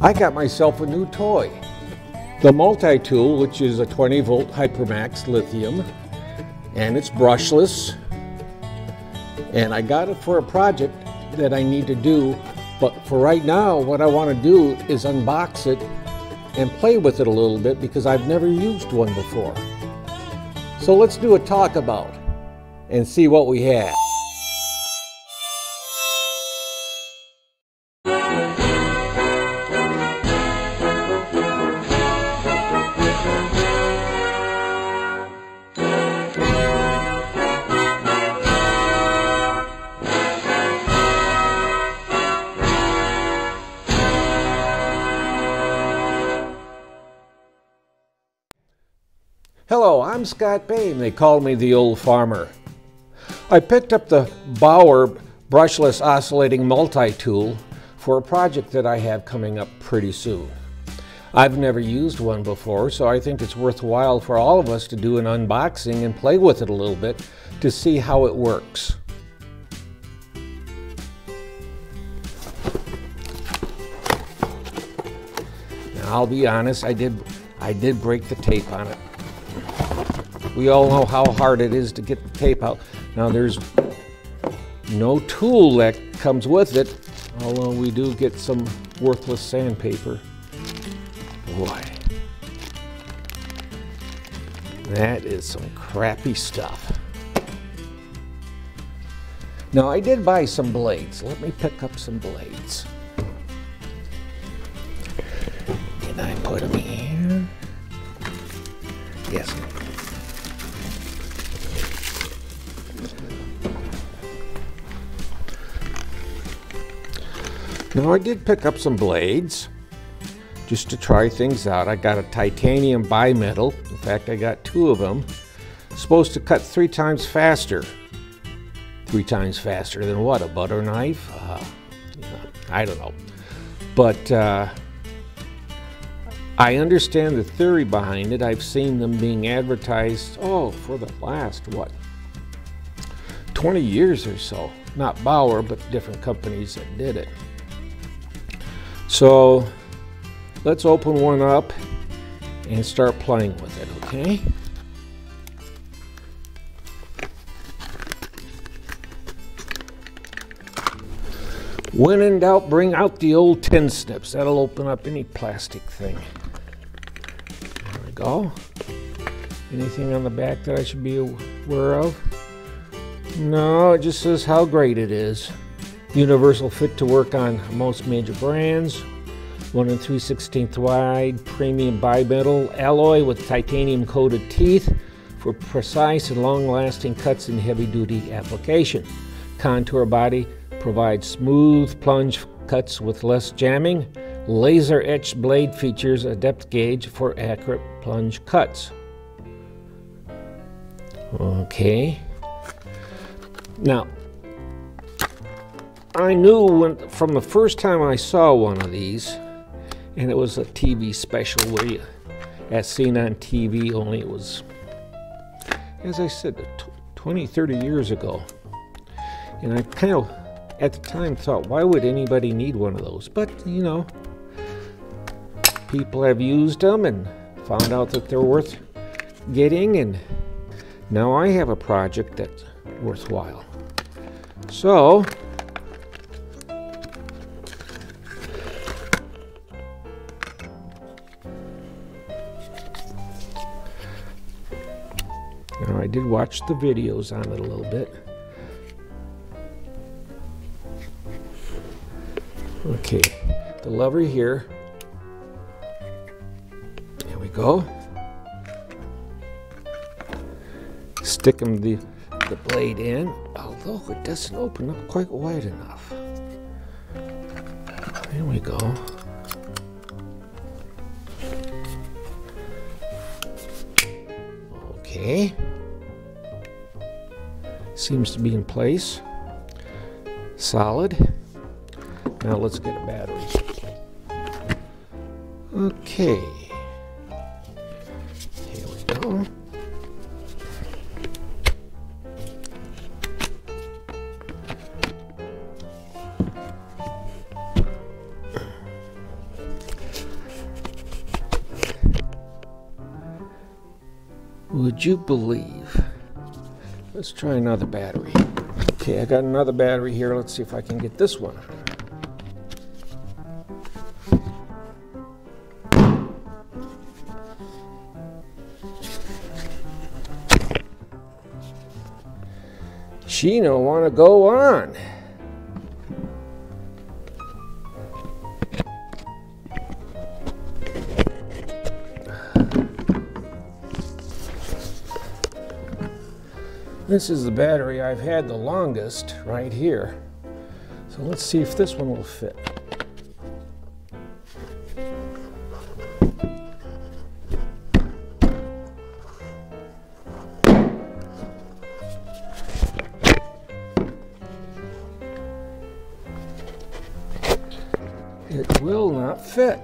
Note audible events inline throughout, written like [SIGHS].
I got myself a new toy. The multi-tool, which is a 20 volt Hypermax lithium, and it's brushless. And I got it for a project that I need to do, but for right now, what I want to do is unbox it and play with it a little bit because I've never used one before. So let's do a talk about and see what we have. Scott Bame. They call me the old farmer. I picked up the Bauer brushless oscillating multi-tool for a project that I have coming up pretty soon. I've never used one before, so I think it's worthwhile for all of us to do an unboxing and play with it a little bit to see how it works. Now, I'll be honest, I did, I did break the tape on it. We all know how hard it is to get the tape out. Now there's no tool that comes with it, although we do get some worthless sandpaper. Boy, that is some crappy stuff. Now I did buy some blades. Let me pick up some blades. Can I put them here? Yes. Now I did pick up some blades just to try things out. I got a titanium bimetal. In fact, I got two of them. Supposed to cut three times faster. Three times faster than what? A butter knife? Uh, I don't know. But uh, I understand the theory behind it. I've seen them being advertised, oh, for the last, what, 20 years or so. Not Bauer, but different companies that did it. So let's open one up and start playing with it, okay? When in doubt, bring out the old tin snips. That'll open up any plastic thing. There we go. Anything on the back that I should be aware of? No, it just says how great it is. Universal fit to work on most major brands. 1 and 3 16th wide premium bimetal alloy with titanium coated teeth for precise and long lasting cuts in heavy duty application. Contour body provides smooth plunge cuts with less jamming. Laser etched blade features a depth gauge for accurate plunge cuts. Okay. Now, I knew when, from the first time I saw one of these, and it was a TV special where you, as seen on TV, only it was, as I said, 20, 30 years ago. And I kind of, at the time, thought, why would anybody need one of those? But, you know, people have used them and found out that they're worth getting, and now I have a project that's worthwhile. So, Now I did watch the videos on it a little bit. Okay, the lever here. There we go. Stick them the, the blade in, although it doesn't open up quite wide enough. There we go. Okay seems to be in place. Solid. Now let's get a battery. Okay. Here we go. Would you believe Let's try another battery. Okay, I got another battery here. Let's see if I can get this one. She don't want to go on. This is the battery I've had the longest right here. So let's see if this one will fit. It will not fit.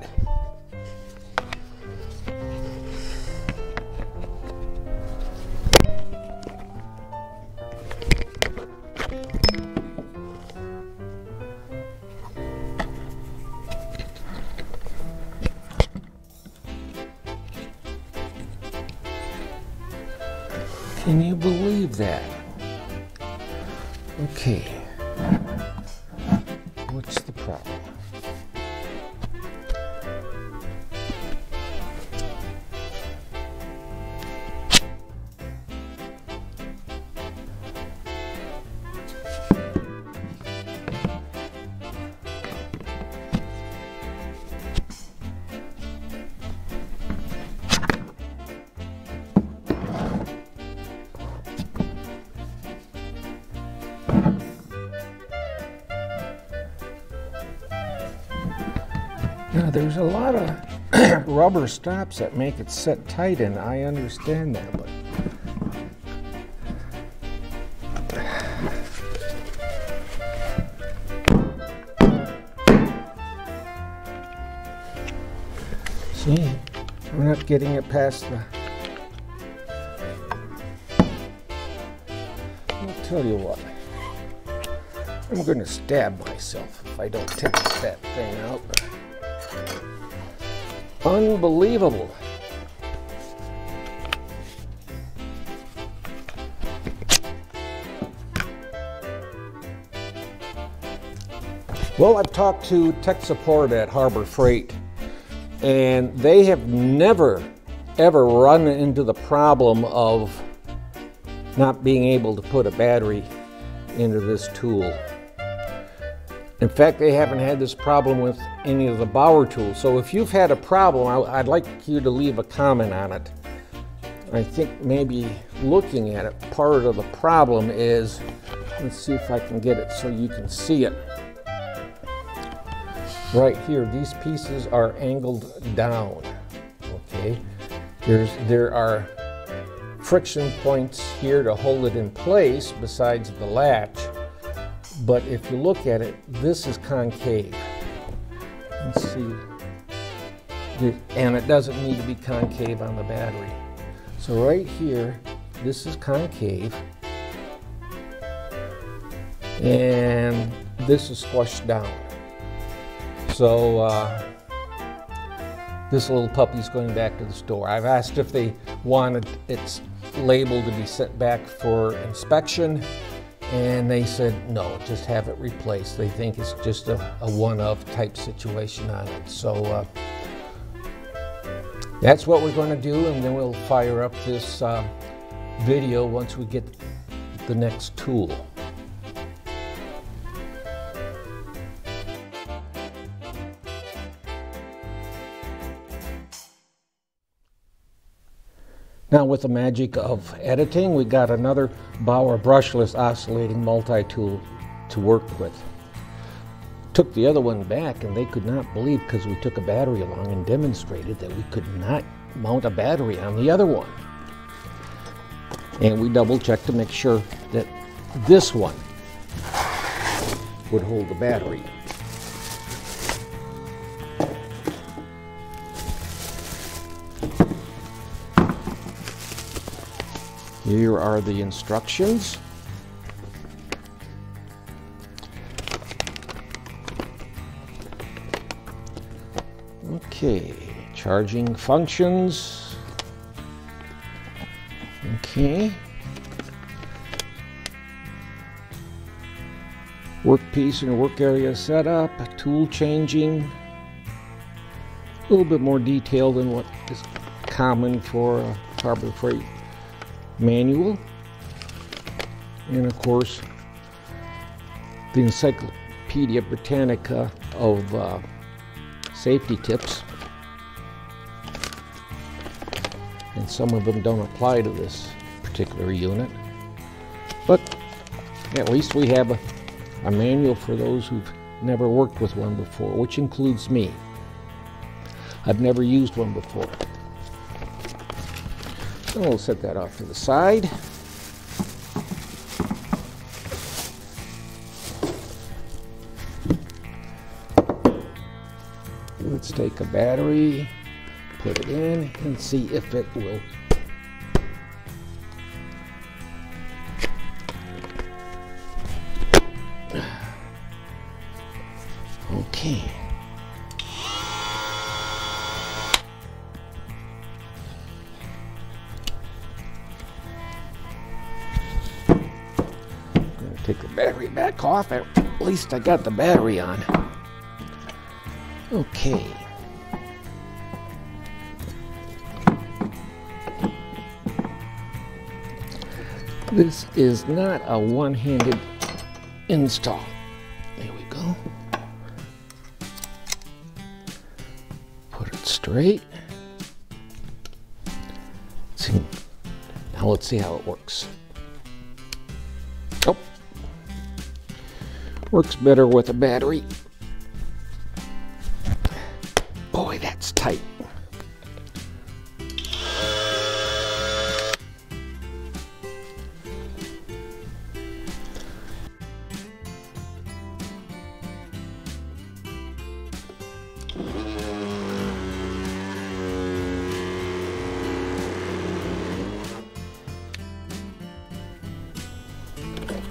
What's the problem? There's a lot of [CLEARS THROAT] rubber stops that make it set tight, and I understand that, but see, I'm not getting it past the. I'll tell you what. I'm going to stab myself if I don't take that thing out. Unbelievable. Well, I've talked to tech support at Harbor Freight, and they have never, ever run into the problem of not being able to put a battery into this tool. In fact, they haven't had this problem with any of the Bauer tools. So if you've had a problem, I'd like you to leave a comment on it. I think maybe looking at it, part of the problem is, let's see if I can get it so you can see it. Right here, these pieces are angled down, okay? There's, there are friction points here to hold it in place besides the latch. But if you look at it, this is concave. Let's see. And it doesn't need to be concave on the battery. So right here, this is concave. And this is squashed down. So uh, this little puppy's going back to the store. I've asked if they wanted its label to be sent back for inspection and they said no just have it replaced. They think it's just a, a one-of type situation on it. So uh, that's what we're going to do and then we'll fire up this uh, video once we get the next tool Now with the magic of editing, we got another Bauer brushless oscillating multi-tool to work with. Took the other one back and they could not believe because we took a battery along and demonstrated that we could not mount a battery on the other one. And we double checked to make sure that this one would hold the battery. Here are the instructions. Okay, charging functions. Okay. Workpiece and work area setup, tool changing. A little bit more detail than what is common for a Harbor Freight manual. And of course, the Encyclopedia Britannica of uh, safety tips. And some of them don't apply to this particular unit. But at least we have a, a manual for those who've never worked with one before, which includes me. I've never used one before. So we'll set that off to the side. Let's take a battery, put it in, and see if it will [SIGHS] Okay. Battery back off. At least I got the battery on. Okay. This is not a one-handed install. There we go. Put it straight. See. Now let's see how it works. Works better with a battery. Boy, that's tight.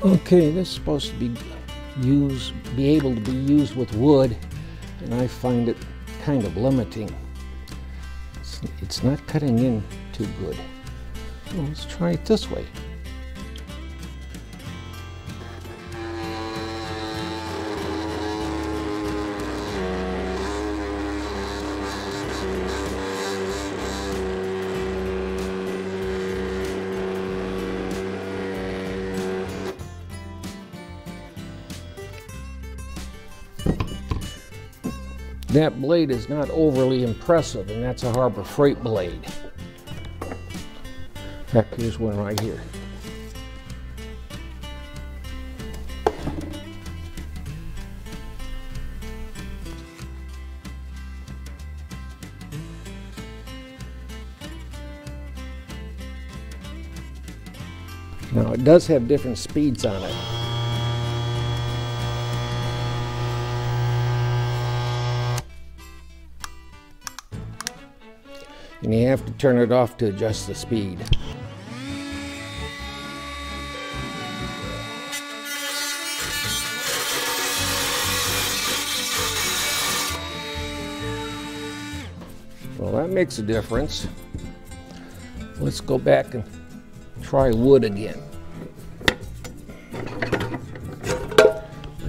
Okay, this is supposed to be used, be able to be used with wood, and I find it kind of limiting. It's, it's not cutting in too good. Let's try it this way. That blade is not overly impressive, and that's a Harbor Freight blade. In fact, here's one right here. Now, it does have different speeds on it. And you have to turn it off to adjust the speed. Well, that makes a difference. Let's go back and try wood again.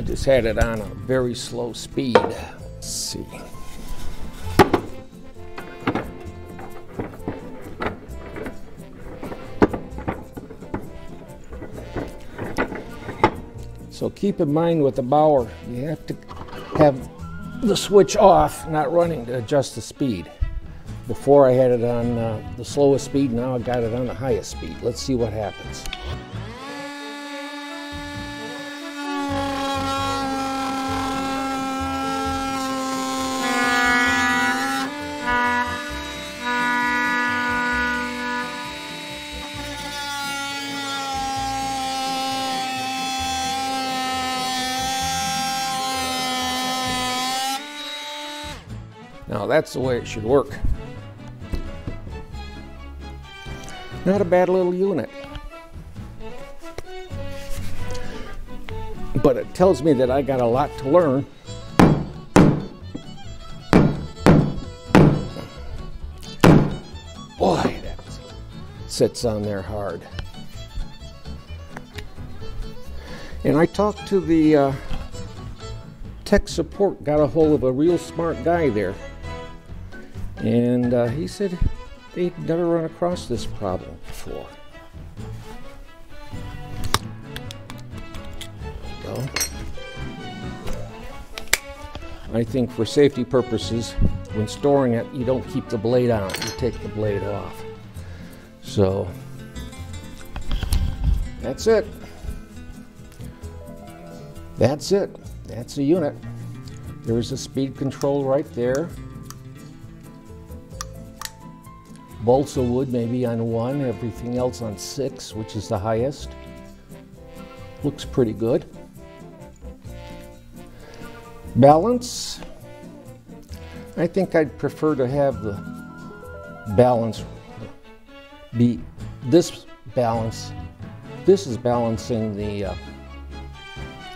I just had it on a very slow speed. Let's see. So keep in mind with the Bauer, you have to have the switch off, not running to adjust the speed. Before I had it on uh, the slowest speed, now I got it on the highest speed. Let's see what happens. Now that's the way it should work. Not a bad little unit. But it tells me that I got a lot to learn. Boy, that sits on there hard. And I talked to the uh, tech support, got a hold of a real smart guy there. And uh, he said they'd never run across this problem before. Well, I think for safety purposes, when storing it, you don't keep the blade on, you take the blade off. So, that's it. That's it. That's a unit. There's a speed control right there. Balsa wood maybe on one, everything else on six, which is the highest. Looks pretty good. Balance. I think I'd prefer to have the balance be this balance. This is balancing the uh,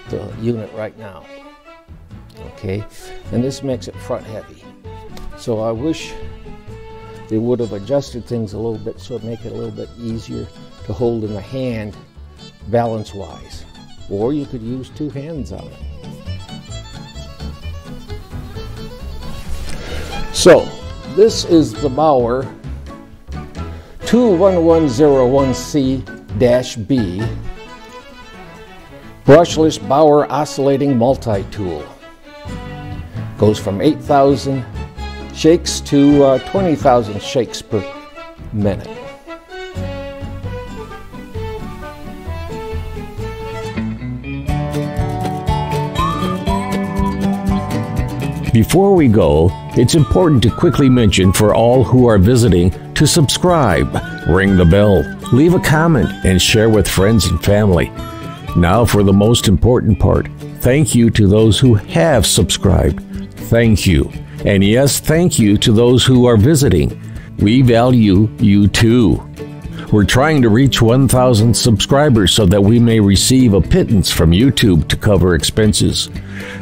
the unit right now. Okay, and this makes it front heavy. So I wish they would have adjusted things a little bit so it make it a little bit easier to hold in the hand balance wise. Or you could use two hands on it. So this is the Bauer 21101C-B brushless Bauer oscillating multi-tool. Goes from 8,000 shakes to uh, 20,000 shakes per minute. Before we go, it's important to quickly mention for all who are visiting to subscribe, ring the bell, leave a comment, and share with friends and family. Now for the most important part. Thank you to those who have subscribed. Thank you. And yes, thank you to those who are visiting. We value you too. We're trying to reach 1,000 subscribers so that we may receive a pittance from YouTube to cover expenses.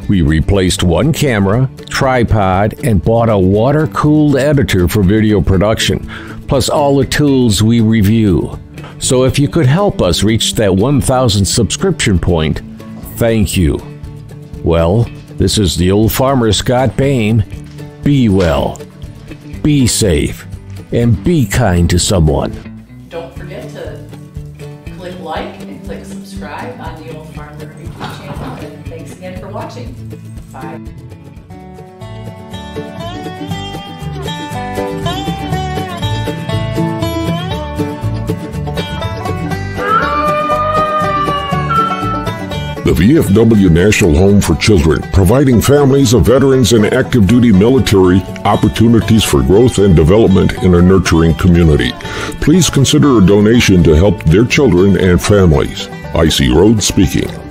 We replaced one camera, tripod, and bought a water cooled editor for video production, plus all the tools we review. So if you could help us reach that 1,000 subscription point, thank you. Well, this is the old farmer Scott Bame. Be well, be safe, and be kind to someone. Don't forget to click like and click subscribe on the Old Farmer YouTube channel. And thanks again for watching. Bye. The VFW National Home for Children, providing families of veterans and active duty military opportunities for growth and development in a nurturing community. Please consider a donation to help their children and families. I. C. Rhodes speaking.